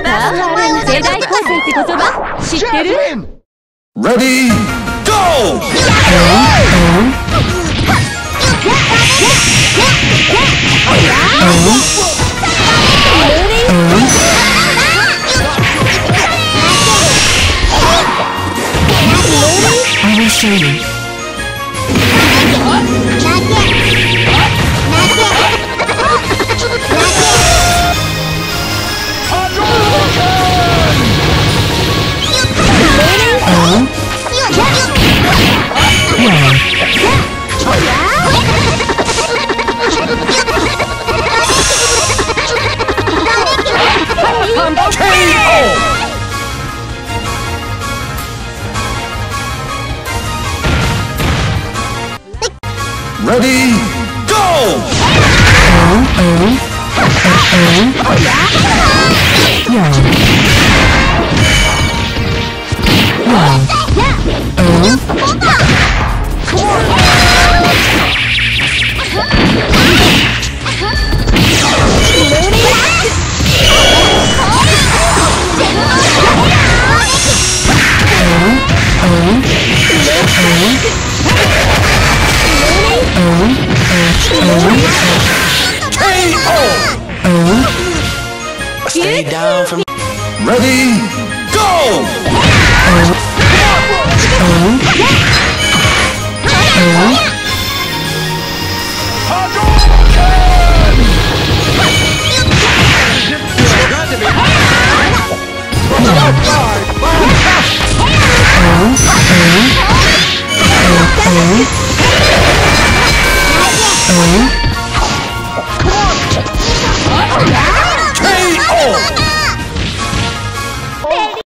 か世代交際って言葉知ってる Ready, go! I will show you. Ready, go! Stay down from Ready, Two. Two.